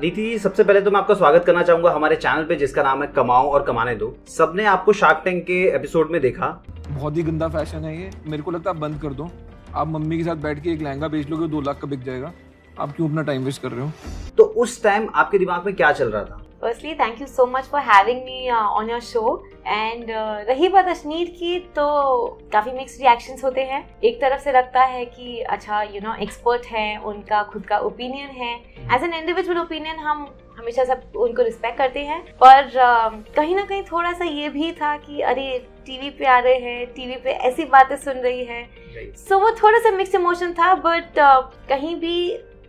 नीति जी सबसे पहले तो मैं आपका स्वागत करना चाहूँगा हमारे चैनल पे जिसका नाम है कमाओ और कमाने दो। सबने आपको शार्क टैंक के एपिसोड में देखा। बहुत ही गंदा फ़ैशन है ये। मेरे को लगता है आप बंद कर दो। आप मम्मी के साथ बैठ के एक लहंगा बेच लोगे दो लाख का बिक जाएगा। आप क्यों अपना टाइम वेस्ट कर रहे हो? तो उस टाइम आपके दिमाग में क्या चल रहा था? Firstly thank you so much for having me on your show and रही बात अश्नीर की तो काफ़ी मिक्स रिएक्शंस होते हैं। एक तरफ़ से लगता है कि अच्छा यू नो एक्सपर्ट हैं उनका खुद का ओपिनियन है। एज एन इंडिविजुअल ओपिनियन हम हमेशा सब उनको रिस्पेक्ट करते हैं। पर uh, कहीं ना कहीं थोड़ा सा ये भी था कि अरे टीवी पे आ रहे हैं टीवी पे ऐसी बातें सुन रही है। सो so, वो थोड़ा सा मिक्स इमोशन था बट uh, कहीं भी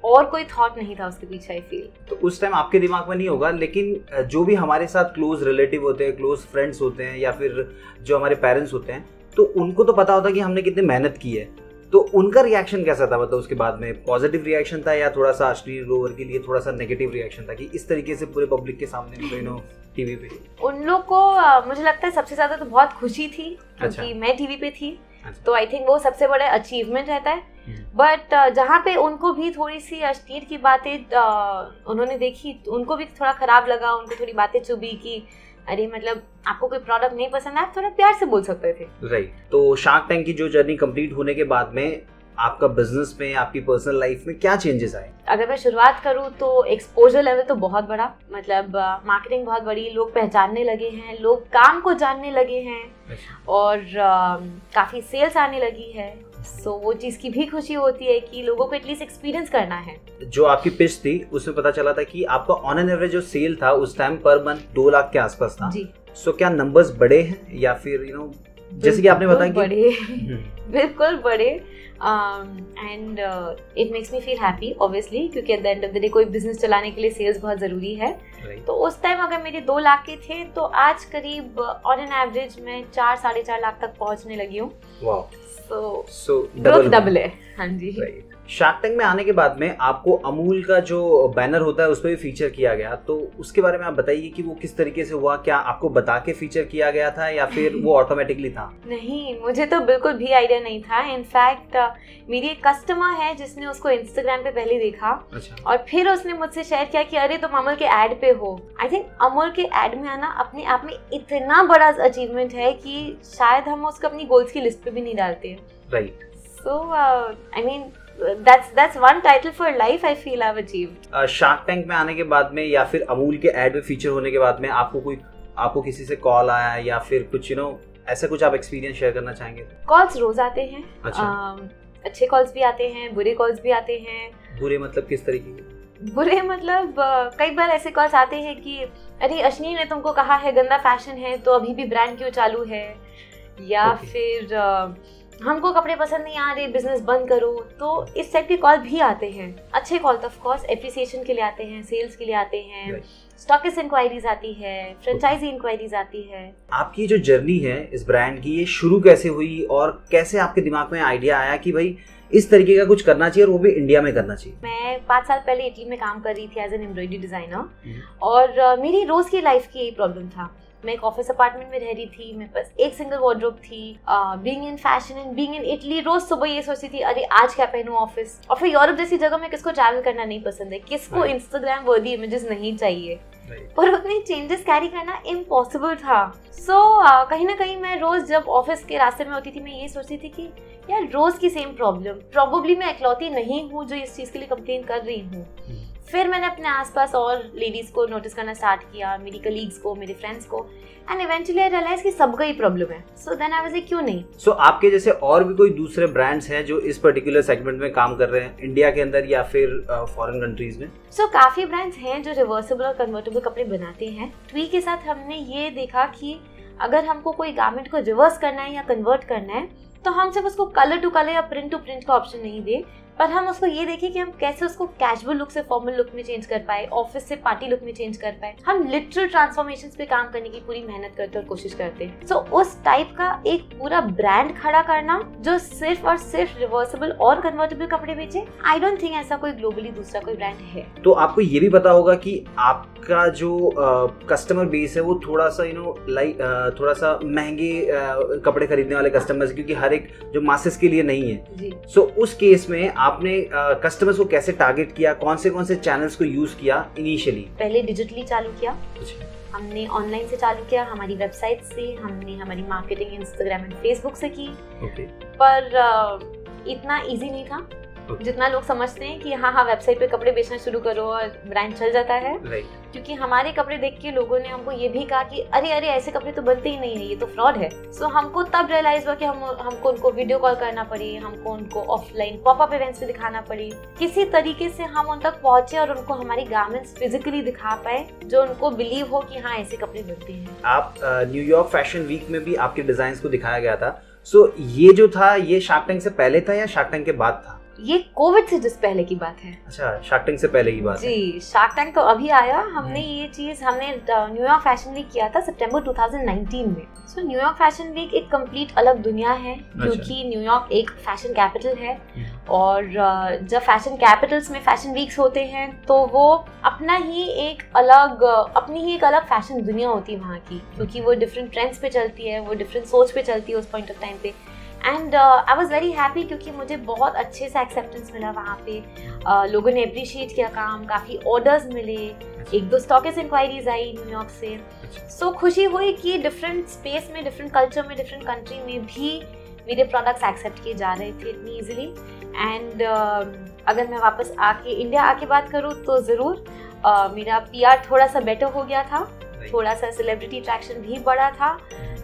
और कोई थॉट नहीं था उसके पीछे आई फील तो उस टाइम आपके दिमाग में नहीं होगा लेकिन जो भी हमारे साथ क्लोज रिलेटिव होते हैं क्लोज फ्रेंड्स होते हैं या फिर जो हमारे पेरेंट्स होते हैं तो उनको तो पता होता कि हमने कितनी मेहनत की है तो उनका रिएक्शन कैसा था मतलब उसके बाद में पॉजिटिव रिएक्शन था या थोड़ा सा अश्लील रोवर के लिए थोड़ा सा नेगेटिव रिएक्शन था कि इस तरीके से पूरे पब्लिक के सामने यू नो टीवी पे उन लोग को मुझे लगता है सबसे ज़्यादा तो बहुत खुशी थी क्योंकि अच्छा। मैं टीवी पे थी। तो आई थिंक वो सबसे बड़ा अचीवमेंट रहता है बट हम्म। uh, जहाँ पे उनको भी थोड़ी सी अश्लील की बातें uh, उन्होंने देखी उनको भी थोड़ा खराब लगा उनको थोड़ी बातें चुभी कि अरे मतलब आपको कोई प्रोडक्ट नहीं पसंद है आप थोड़ा प्यार से बोल सकते थे राइट right. तो शार्क टैंक की जो जर्नी कंप्लीट होने के बाद में आपका बिज़नेस में आपकी पर्सनल लाइफ में क्या चेंजेस आए? अगर मैं शुरुआत करूँ तो एक्सपोजर लेवल तो बहुत बड़ा मतलब मार्केटिंग बहुत बड़ी लोग पहचानने लगे हैं लोग काम को जानने लगे हैं अच्छा। और uh, काफ़ी सेल्स आने लगी है। सो so, वो चीज़ की भी खुशी होती है कि लोगों को एटलीस्ट एक्सपीरियंस करना है। जो आपकी पिच थी उसमें पता चला था कि आपका ऑन एन एवरेज जो सेल था उस टाइम पर मंथ दो लाख के आसपास था। जी। सो so, क्या नंबर्स बड़े हैं या फिर यू you नो know, जैसे कि आपने बताया बड़े। हम्म। बिल्कुल बड़े। And it makes me feel happy obviously क्योंकि at the end of the day कोई बिज़नेस चलाने के लिए सेल्स बहुत ज़रूरी है। Right. तो उस टाइम अगर मेरे दो लाख के थे तो आज करीब ऑन एन एवरेज मैं चार साढ़े चार लाख तक पहुँचने लगी हूँ। सो डबल है। हाँ जी। Right. शार्क टैंक में आने के बाद में आपको अमूल का जो बैनर होता है उस पर भी फीचर किया गया। तो उसके बारे में आप बताइए कि वो किस तरीके से हुआ क्या आपको बता के फीचर किया गया था या फिर वो ऑटोमेटिकली था? नहीं मुझे तो बिल्कुल भी आइडिया नहीं था। इनफैक्ट मेरी एक कस्टमर है जिसने उसको इंस्टाग्राम पे पहले देखा अच्छा। और फिर उसने मुझसे शेयर किया कि अरे तुम अमूल के एड पे हो। आई थिंक अमूल के एड में आना अपने आप में इतना बड़ा अचीवमेंट है कि शायद हम उसको अपनी गोल्स की लिस्ट पे भी नहीं डालते। Right so I mean that's that's one title for life I feel I've achieved. uh, Tank में आने के बाद में या फिर अमूल के एड में फीचर होने के बाद में आपको कोई आपको किसी से कॉल आया या फिर कुछ यू नो ऐसा कुछ आप एक्सपीरियंस शेयर करना चाहेंगे? कॉल्स रोज आते हैं। अच्छा। Uh, अच्छे कॉल्स भी आते हैं बुरे कॉल्स भी आते हैं। बुरे मतलब किस तरीके के? बुरे मतलब uh, कई बार ऐसे कॉल्स आते हैं कि अरे अश्नी ने तुमको कहा है गंदा फ़ैशन है तो अभी भी ब्रांड क्यों चालू है? या okay. फिर uh, हमको कपड़े पसंद नहीं आ रहे बिज़नेस बंद करो। तो इस टाइप के कॉल भी आते हैं। अच्छे कॉल तो ऑफकोर्स एप्रिसिएशन के लिए आते हैं सेल्स के लिए आते हैं। स्टॉकिस इंक्वायरीज आती है फ्रेंचाइजी इंक्वायरीज आती है। आपकी जो जर्नी है इस ब्रांड की ये शुरू कैसे हुई और कैसे आपके दिमाग में आइडिया आया कि भाई इस तरीके का कुछ करना चाहिए और वो भी इंडिया में करना चाहिए? मैं पाँच साल पहले इटली में काम कर रही थी एज एन एम्ब्रॉयडरी डिज़ाइनर और मेरी रोज की लाइफ की यही प्रॉब्लम था। मैं एक ऑफ़िस अपार्टमेंट में रह रही थी मेरे पास एक सिंगल वार्ड्रोब थी। Being in fashion and being in Italy रोज सुबह ये सोचती थी अरे आज क्या पहनूं ऑफ़िस और फिर यूरोप जैसी जगह में किसको ट्रैवल करना नहीं पसंद है? किसको इंस्टाग्राम वर्दी इमेजेस नहीं चाहिए? पर उतने चेंजेस कैरी करना इम्पॉसिबल था। सो so, uh, कहीं ना कहीं मैं रोज जब ऑफ़िस के रास्ते में होती थी मैं ये सोचती थी कि यार रोज की सेम प्रॉब्लम प्रॉब्ली मैं इकलौती नहीं हूँ जो इस चीज़ के लिए कंप्लेन कर रही हूँ. hmm. फिर मैंने अपने आसपास और लेडीज़ को नोटिस करना स्टार्ट किया मेरी कलीग्स को मेरे फ्रेंड्स को एंड इवेंचुअली आई रियलाइज़ कि सबका ही प्रॉब्लम है। So then I was like क्यों नहीं? सो so, आपके जैसे और भी कोई दूसरे ब्रांड्स हैं जो इस पर्टिकुलर सेगमेंट में काम कर रहे हैं इंडिया के अंदर या फिर फॉरेन uh, कंट्रीज़ में? सो so, काफ़ी ब्रांड्स हैं जो रिवर्सेबल और कन्वर्टेबल कपड़े बनाते हैं। ट्वी के साथ हमने ये देखा कि अगर हमको कोई गारमेंट को रिवर्स करना है या कन्वर्ट करना है तो हम सिर्फ़ उसको कलर टू कलर या प्रिंट टू प्रिंट का ऑप्शन नहीं दे। पर हम उसको ये देखें कि हम कैसे उसको कैजुअल लुक से फॉर्मल लुक में चेंज कर पाए ऑफ़िस से पार्टी लुक में चेंज कर पाए। हम लिटरल ट्रांसफॉर्मेशन पे काम करने की पूरी मेहनत करते और कोशिश करते। हैं सो so, उस टाइप का एक पूरा ब्रांड खड़ा करना जो सिर्फ़ और सिर्फ़ रिवर्सेबल और कन्वर्टेबल कपड़े बेचे आई डोंट थिंक ऐसा कोई ग्लोबली दूसरा कोई ब्रांड है। तो आपको ये भी पता होगा कि आप आपका जो कस्टमर बेस है वो थोड़ा सा यू नो लाइक थोड़ा सा महँगे uh, कपड़े खरीदने वाले कस्टमर्स क्योंकि हर एक जो मासेस के लिए नहीं है। सो so, उस केस में आपने कस्टमर्स को कैसे टारगेट किया? कौन से कौन से चैनल्स को यूज़ किया इनिशियली पहले डिजिटली चालू किया। हमने ऑनलाइन से चालू किया हमारी वेबसाइट से हमने हमारी मार्केटिंग इंस्टाग्राम एंड फेसबुक से की। Okay. पर इतना इजी नहीं था। Okay. जितना लोग समझते हैं कि हाँ हाँ वेबसाइट पे कपड़े बेचना शुरू करो और ब्रांड चल जाता है। राइट क्योंकि हमारे कपड़े देख के लोगों ने हमको ये भी कहा कि अरे अरे ऐसे कपड़े तो बनते ही नहीं है ये तो फ्रॉड है। सो so, हमको तब रियलाइज़ हुआ कि हम हमको उनको वीडियो कॉल करना पड़ी हमको उनको ऑफलाइन पॉपअप इवेंट्स पे दिखाना पड़ी। किसी तरीके से हम उन तक पहुँचे और उनको हमारी गारमेंट्स फिजिकली दिखा पाए जो उनको बिलीव हो कि हाँ ऐसे कपड़े बनते हैं। आप न्यूयॉर्क फ़ैशन वीक में भी आपके डिज़ाइन को दिखाया गया था। सो ये जो था ये शार्क टैंक से पहले था या शार्क टैंक के बाद था? ये कोविड से जिस पहले की बात है। अच्छा शार्क टैंक से पहले की बात जी शार्क टैंक तो अभी आया। हमने ये चीज़ हमने न्यूयॉर्क फ़ैशन वीक किया था सितंबर 2019 में। So New York fashion week एक कंप्लीट अलग दुनिया है क्योंकि न्यूयॉर्क एक फ़ैशन कैपिटल है। हम्म। और जब फ़ैशन कैपिटल्स में फ़ैशन वीक्स होते हैं तो वो अपना ही एक अलग अपनी ही एक अलग फ़ैशन दुनिया होती है वहाँ की क्योंकि वो डिफरेंट ट्रेंड्स पे चलती है वो डिफरेंट सोच पे चलती है उस पॉइंट ऑफ़ टाइम पे। And I was very happy क्योंकि मुझे बहुत अच्छे से एक्सेप्टेंस मिला वहाँ पे। अ, लोगों ने अप्रिशिएट किया काम काफ़ी ऑर्डर्स मिले। एक दो स्टॉकेस इंक्वायरीज आई न्यूयॉर्क से। सो खुशी हुई कि डिफरेंट स्पेस में डिफरेंट कल्चर में डिफरेंट कंट्री में भी मेरे प्रोडक्ट्स एक्सेप्ट किए जा रहे थे इतनी इजीली एंड अगर मैं वापस आके इंडिया आके बात करूँ तो ज़रूर अ, मेरा पीआर थोड़ा सा बेटर हो गया था। थोड़ा सा सेलिब्रिटी अट्रैक्शन भी बढ़ा था।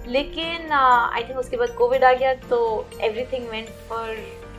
लेकिन आई थिंक उसके बाद कोविड आ गया तो everything went for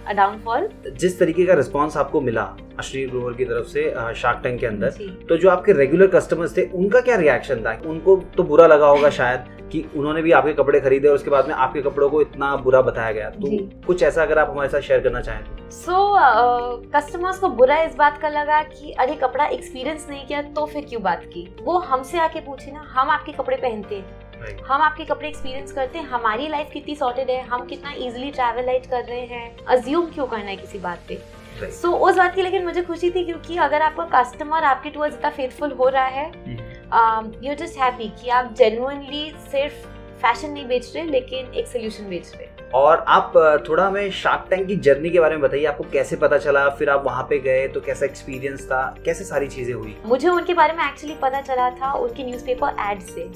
a downfall जिस तरीके का रिस्पांस आपको मिला अश्लील ग्रोवर की तरफ़ से शार्क टैंक के अंदर तो जो आपके रेगुलर कस्टमर्स थे उनका क्या रिएक्शन था? उनको तो बुरा लगा होगा शायद कि उन्होंने भी आपके कपड़े खरीदे और उसके बाद में आपके कपड़ों को इतना बुरा बताया गया। तो कुछ ऐसा अगर आप हमारे साथ शेयर करना चाहें तो। सो कस्टमर्स को बुरा इस बात का लगा कि अरे कपड़ा एक्सपीरियंस नहीं किया तो फिर क्यों बात की? वो हमसे आके पूछे ना हम आपके कपड़े पहनते हैं. हम आपके कपड़े एक्सपीरियंस करते हैं हमारी लाइफ कितनी सॉर्टेड है हम कितना इजिली ट्रैवल लाइट कर रहे हैं अज्यूम क्यों करना है किसी बात पे? सो so, उस बात की लेकिन मुझे खुशी थी क्योंकि अगर आपका कस्टमर आपके टूअर्स इतना फेथफुल हो रहा है यू जस्ट हैप्पी कि आप जेनुअनली सिर्फ़ फ़ैशन नहीं बेच रहे लेकिन एक सोल्यूशन बेच रहे। और आप थोड़ा हमें शार्क टैंक की जर्नी के बारे में बताइए। आपको कैसे पता चला? फिर आप वहाँ पे गए तो कैसा एक्सपीरियंस था? कैसे सारी चीज़ें हुई? मुझे उनके बारे में एक्चुअली पता चला था उनके न्यूज़पेपर एड से।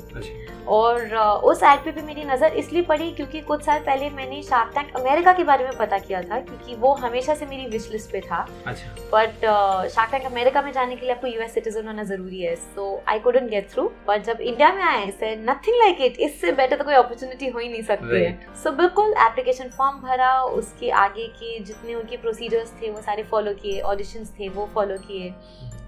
और उस एड पे भी मेरी नज़र इसलिए पड़ी क्योंकि कुछ साल पहले मैंने शार्क टैंक अमेरिका के बारे में पता किया था क्योंकि वो हमेशा से मेरी विश लिस्ट पे था। अच्छा। बट शार्क टैंक अमेरिका में जाने के लिए आपको यूएस सिटीजन होना ज़रूरी है। So I couldn't get through but जब इंडिया में आए नथिंग लाइक इट इससे बेटर तो कोई अपॉर्चुनिटी हो ही नहीं सकती है। सो बिल्कुल एप्लीकेशन फॉर्म भरा, उसके आगे के जितने उनके प्रोसीजर्स थे, वो सारे फॉलो किए ऑडिशंस थे, वो फॉलो किए।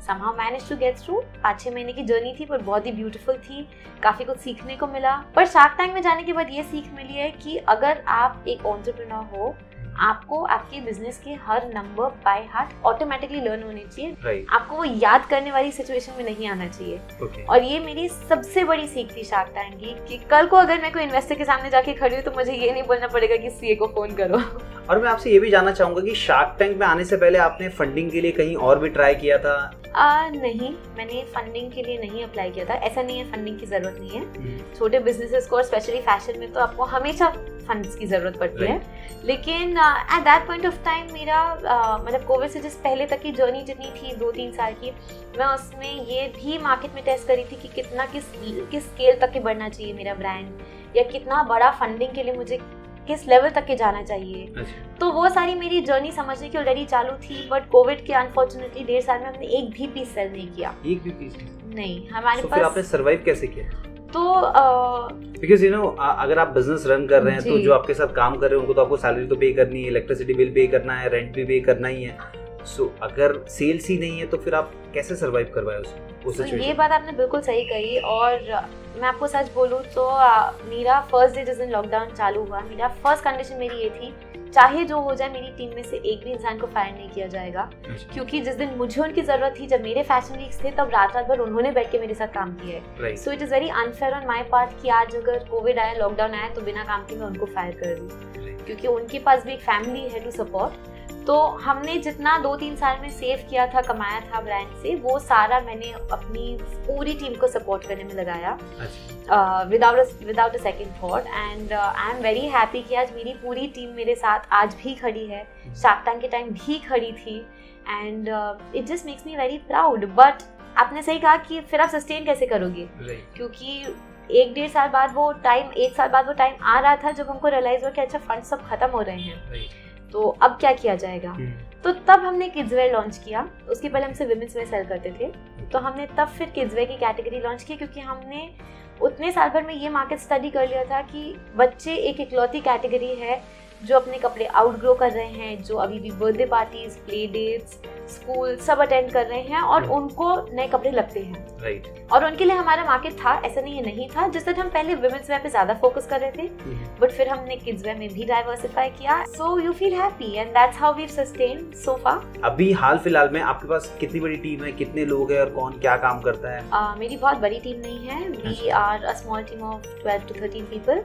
Somehow manage to get through पाँच छः महीने की जर्नी थी पर बहुत ही ब्यूटीफुल थी। काफ़ी कुछ सीखने को मिला। पर शार्क टैंक में जाने के बाद ये सीख मिली है कि अगर आप एक ऑन्टरप्रिनर हो आपको आपके बिज़नेस के हर number by heart automatically learn होने चाहिए right. आपको वो याद करने वाली सिचुएशन में नहीं आना चाहिए okay. और ये मेरी सबसे बड़ी सीख थी शार्क टैंक की कि कल को अगर मैं कोई इन्वेस्टर के सामने जाके खड़ी हूँ तो मुझे ये नहीं बोलना पड़ेगा कि सीए को फ़ोन करो और मैं आपसे ये भी जानना चाहूँगा कि शार्क टैंक में आने से पहले आपने फंडिंग के लिए कहीं और भी ट्राई किया था? आ, नहीं मैंने फंडिंग के लिए नहीं अप्लाई किया था। ऐसा नहीं है फंडिंग की ज़रूरत नहीं है। छोटे बिजनेसेस को और स्पेशली फ़ैशन में तो आपको हमेशा फंड्स की ज़रूरत पड़ती है। लेकिन at that point of time मेरा uh, मतलब कोविड से जिस पहले तक की जर्नी जितनी थी दो तीन साल की मैं उसमें ये भी मार्केट में टेस्ट करी थी कि कितना किस किस स्केल तक के बढ़ना चाहिए मेरा ब्रांड या कितना बड़ा फंडिंग के लिए मुझे किस लेवल तक के जाना चाहिए। अच्छा। तो वो सारी मेरी जर्नी समझने की ऑलरेडी चालू थी बट कोविड के अनफॉर्चुनेटली डेढ़ साल में हमने एक भी पीस सेल नहीं किया। एक भी पीस नहीं। हमारे तो फिर आपने पास सरवाइव कैसे किया? तो बिकॉज़ यू नो अगर आप बिज़नेस रन कर रहे हैं तो जो। आपके साथ काम कर रहे हैं उनको तो आपको सैलरी तो पे करनी है इलेक्ट्रिसिटी बिल पे करना है रेंट भी पे करना ही है। सो so, अगर सेल्स ही नहीं है तो फिर आप कैसे सरवाइव करवाए उस उस तो ये बात आपने बिल्कुल सही कही और मैं आपको सच बोलूँ तो अ, मेरा फ़र्स्ट डे जिस दिन लॉकडाउन चालू हुआ मेरा फ़र्स्ट कंडीशन मेरी ये थी चाहे जो हो जाए मेरी टीम में से एक भी इंसान को फायर नहीं किया जाएगा। क्योंकि जिस दिन मुझे उनकी ज़रूरत थी जब मेरे फ़ैशन वीक्स थे तब रात रात भर उन्होंने बैठ के मेरे साथ काम किया है। So it is very unfair on my part कि आज अगर कोविड आया लॉकडाउन आया तो बिना काम के मैं उनको फायर कर दूँ। क्योंकि उनके पास भी एक फैमिली है टू सपोर्ट तो हमने जितना दो तीन साल में सेव किया था कमाया था ब्रांड से वो सारा मैंने अपनी पूरी टीम को सपोर्ट करने में लगाया। Without without a second thought and I am very happy कि आज मेरी पूरी टीम मेरे साथ आज भी खड़ी है। शार्क टैंक के टाइम भी खड़ी थी and it just makes me very proud but आपने सही कहा कि फिर आप सस्टेन कैसे करोगे? क्योंकि एक डेढ़ साल बाद वो टाइम एक साल बाद वो टाइम आ रहा था जब हमको रियलाइज़ हुआ कि अच्छा फंड सब खत्म हो रहे हैं। तो अब क्या किया जाएगा? हम्म। तो तब हमने किड्स वेयर लॉन्च किया। उसके पहले हम सिर्फ़ विमेंस वेयर सेल करते थे। तो हमने तब फिर किड्स वेयर की कैटेगरी लॉन्च की क्योंकि हमने उतने साल भर में ये मार्केट स्टडी कर लिया था कि बच्चे एक इकलौती कैटेगरी है जो अपने कपड़े आउटग्रो कर रहे हैं जो अभी भी birthday parties play dates school सब अटेंड कर रहे हैं और उनको नए कपड़े लगते हैं। राइट और उनके लिए हमारा मार्केट था ऐसा नहीं है नहीं था। जिस तरह हम पहले वुमेन्स वेयर पे ज़्यादा फोकस कर रहे थे बट हम्म। फिर हमने किड्स वेयर में भी डाइवर्सिफाई किया। So you feel happy and that's how we sustain so far अभी हाल फ़िलहाल में आपके पास कितनी बड़ी टीम है कितने लोग हैं और कौन क्या काम करता है? uh, मेरी बहुत बड़ी टीम नहीं है। We are a small team of 12 to 13 people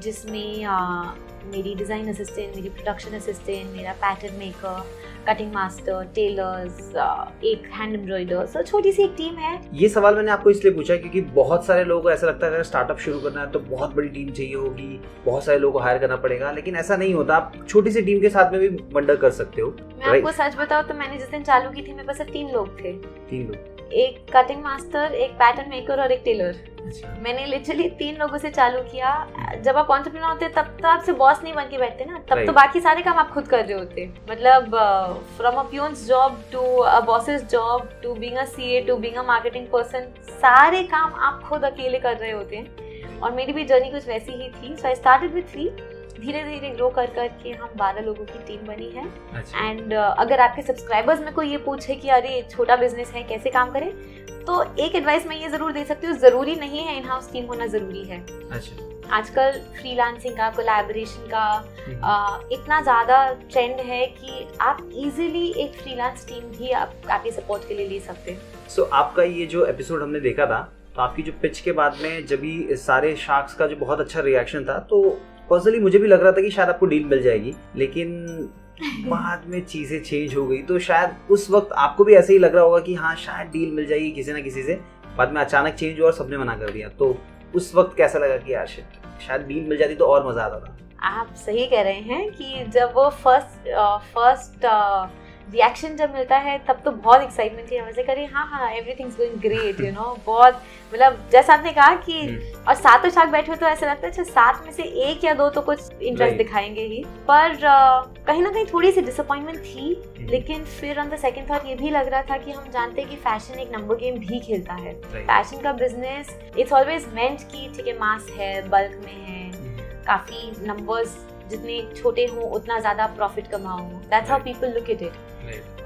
जिसमें uh, मेरी डिज़ाइन असिस्टेंट मेरी प्रोडक्शन असिस्टेंट मेरा pattern maker cutting master tailors एक हैंड एम्ब्रॉयडर सो छोटी सी एक टीम है। ये सवाल मैंने आपको इसलिए पूछा क्योंकि बहुत सारे लोगों को ऐसा लगता है अगर स्टार्टअप शुरू करना है तो बहुत बड़ी टीम चाहिए होगी बहुत सारे लोगों को हायर करना पड़ेगा लेकिन ऐसा नहीं होता। आप छोटी सी टीम के साथ में भी वंडर कर सकते हो मैं आपको सच बताऊँ तो मैंने जिस दिन चालू की थी मेरे पास तीन लोग थे। तीन लोग। एक कटिंग मास्टर एक पैटर्न मेकर और एक टेलर अच्छा। मैंने लिटरली तीन लोगों से चालू किया। जब आप ऑन्टरप्रेन्योर होते तब तो आपसे बॉस नहीं बन के बैठते ना। तब तो बाकी सारे काम आप खुद कर रहे होते। मतलब from a peon's job to a boss's job to being a CA to being a marketing person सारे काम आप खुद अकेले कर रहे होते हैं। और मेरी भी जर्नी कुछ वैसी ही थी। So I started with three धीरे धीरे ग्रो कर कर के हम बारह लोगों की टीम बनी है। एंड अच्छा। uh, अगर आपके सब्सक्राइबर्स में कोई ये पूछे कि अरे छोटा बिज़नेस है कैसे काम करें? तो एक एडवाइस मैं ये ज़रूर दे सकती हूँ ज़रूरी नहीं है इन हाउस टीम होना ज़रूरी है। अच्छा। आजकल फ्रीलांसिंग का कोलैबोरेशन का हम्म। आ, इतना ज़्यादा ट्रेंड है कि आप इजीली एक फ्रीलांस टीम भी आप आपके सपोर्ट के लिए ले सकते हैं। सो so, आपका ये जो एपिसोड हमने देखा था तो आपकी जो पिच के बाद में जब सारे शार्क्स का जो बहुत अच्छा रिएक्शन था तो पर्सनली मुझे भी लग रहा था कि शायद आपको डील मिल जाएगी लेकिन बाद में चीज़ें चेंज हो गई तो शायद उस वक्त आपको भी ऐसे ही लग रहा होगा कि हाँ शायद डील मिल जाएगी किसी ना किसी से। बाद में अचानक चेंज हुआ और सबने मना कर दिया। तो उस वक्त कैसा लगा कि यार शायद डील मिल जाती तो और मज़ा आता था। आप सही कह रहे हैं कि जब वो फ़र्स्ट फ़र्स्ट रिएक्शन जब मिलता है तब तो बहुत एक्साइटमेंट थी हमें से करें हाँ हाँ everything's going great you know बहुत मतलब जैसा आपने कहा कि हम्म। और सातों तो शाक बैठे हो तो ऐसा लगता है अच्छा सात में से एक या दो तो कुछ इंटरेस्ट दिखाएँगे ही। पर uh, कहीं ना कहीं थोड़ी सी डिसअपॉइंटमेंट थी हम्म। लेकिन फिर ऑन द सेकेंड थॉट ये भी लग रहा था कि हम जानते हैं कि फ़ैशन एक नंबर गेम भी खेलता है। फ़ैशन का बिज़नेस इट्स ऑलवेज मेंट की ठीक है मास है बल्क में है हम्म। काफ़ी नंबर्स जितने छोटे हों उतना ज़्यादा प्रॉफिट कमाओ that's how people look it it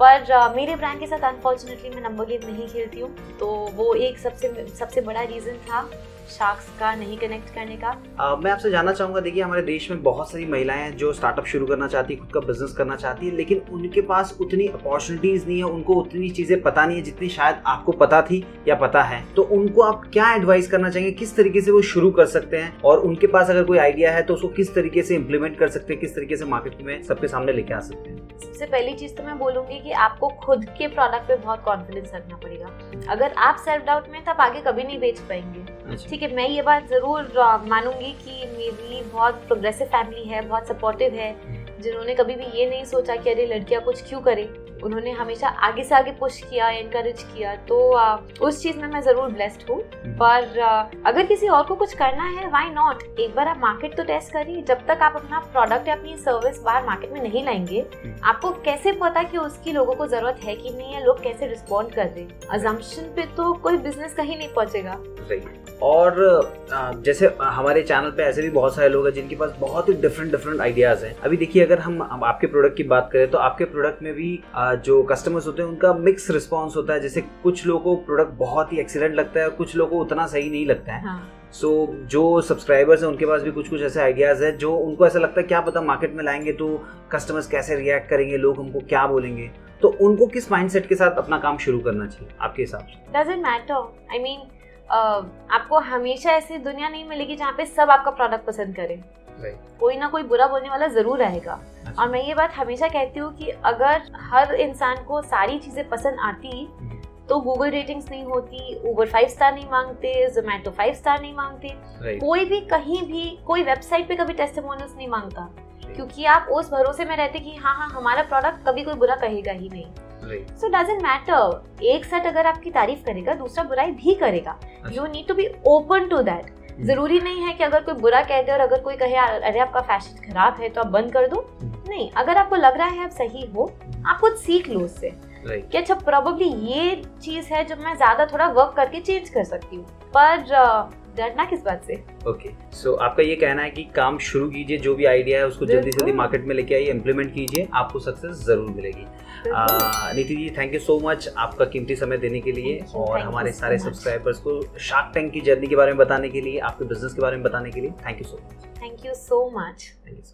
पर uh, मेरे ब्रांड के साथ अनफॉर्चुनेटली मैं नंबर गेम नहीं खेलती हूँ तो वो एक सबसे सबसे बड़ा रीज़न था। शार्क्स का नहीं कनेक्ट करने का? uh, मैं आपसे जानना चाहूँगा देखिए हमारे देश में बहुत सारी महिलाएँ हैं जो स्टार्टअप शुरू करना चाहती है खुद का बिज़नेस करना चाहती है लेकिन उनके पास उतनी अपॉर्चुनिटीज़ नहीं है उनको उतनी चीज़ें पता नहीं है जितनी शायद आपको पता थी या पता है। तो उनको आप क्या एडवाइस करना चाहेंगे? किस तरीके से वो शुरू कर सकते हैं? और उनके पास अगर कोई आइडिया है तो उसको किस तरीके से इम्प्लीमेंट कर सकते हैं? किस तरीके से मार्केट में सबके सामने लेके आ सकते हैं? सबसे पहली चीज़ तो मैं बोलूँगी कि आपको खुद के प्रोडक्ट पे बहुत कॉन्फिडेंस रखना पड़ेगा। अगर आप सेल्फ डाउट में तब आगे कभी नहीं बेच पाएँगे। ठीक है मैं ये बात ज़रूर मानूँगी कि मेरी बहुत प्रोग्रेसिव फैमिली है बहुत सपोर्टिव है हम्म। जिन्होंने कभी भी ये नहीं सोचा कि अरे लड़कियाँ कुछ क्यों करें उन्होंने हमेशा आगे से आगे पुश किया एनकरेज किया तो आ, उस चीज़ में मैं ज़रूर ब्लेस्ड हूँ। पर आ, अगर किसी और को कुछ करना है वाई नॉट एक बार आप मार्केट तो टेस्ट करिए जब तक आप अपना प्रोडक्ट या अपनी सर्विस बाहर मार्केट में नहीं लाएँगे हम्म। आपको कैसे पता कि उसकी लोगों को ज़रूरत है कि नहीं है लोग कैसे रिस्पॉन्ड कर रहे अजम्पन पे तो कोई बिज़नेस कहीं नहीं पहुंचेगा। और जैसे हमारे चैनल पे ऐसे भी बहुत सारे लोग हैं जिनके पास बहुत ही डिफरेंट डिफरेंट आइडियाज़ हैं। अभी देखिए अगर हम आपके प्रोडक्ट की बात करें तो आपके प्रोडक्ट में भी जो कस्टमर्स होते हैं उनका मिक्स रिस्पॉन्स होता है। जैसे कुछ लोगों को प्रोडक्ट बहुत ही एक्सीलेंट लगता है और कुछ लोगों को उतना सही नहीं लगता है। हाँ. सो so, जो सब्सक्राइबर्स हैं उनके पास भी कुछ कुछ ऐसे आइडियाज़ है जो उनको ऐसा लगता है क्या पता मार्केट में लाएँगे तो कस्टमर्स कैसे रिएक्ट करेंगे लोग हमको क्या बोलेंगे? तो उनको किस माइंडसेट के साथ अपना काम शुरू करना चाहिए आपके हिसाब से? Does doesn't matter I mean आपको हमेशा ऐसी दुनिया नहीं मिलेगी जहाँ पे सब आपका प्रोडक्ट पसंद करें। कोई ना कोई बुरा बोलने वाला ज़रूर रहेगा। अच्छा। और मैं ये बात हमेशा कहती हूँ कि अगर हर इंसान को सारी चीज़ें पसंद आती हम्म। तो गूगल रेटिंग्स नहीं होती ऊबर फाइव स्टार नहीं मांगते जोमेटो फाइव स्टार नहीं मांगते। कोई भी कहीं भी कोई वेबसाइट पे कभी टेस्टिमोनियल्स नहीं माँगता। क्योंकि आप उस भरोसे में रहते कि हाँ हाँ हमारा प्रोडक्ट कभी कोई बुरा कहेगा ही नहीं। सो डजेंट मैटर एक सेट अगर आपकी तारीफ़ करेगा दूसरा बुराई भी करेगा। You need to be open to that. ज़रूरी नहीं है कि अगर कोई बुरा कह दे और अगर कोई कहे अरे आपका फ़ैशन खराब है तो आप बंद कर दो। हम्म। नहीं अगर आपको लग रहा है आप सही हो आप कुछ सीख लो उससे कि अच्छा प्रोबेबली ये चीज़ है जो मैं ज़्यादा थोड़ा वर्क करके चेंज कर सकती हूँ। पर डरना किस बात से? Okay okay. सो so, आपका ये कहना है कि काम शुरू कीजिए जो भी आइडिया है उसको जल्दी से जल्दी मार्केट में लेके आइए इम्प्लीमेंट कीजिए आपको सक्सेस ज़रूर मिलेगी। Niti ji thank you so much आपका कीमती समय देने के लिए Thank और thank हमारे सारे सब्सक्राइबर्स को शार्क टैंक की जर्नी के बारे में बताने के लिए आपके बिज़नेस के बारे में बताने के लिए thank you so much thank you so much thank you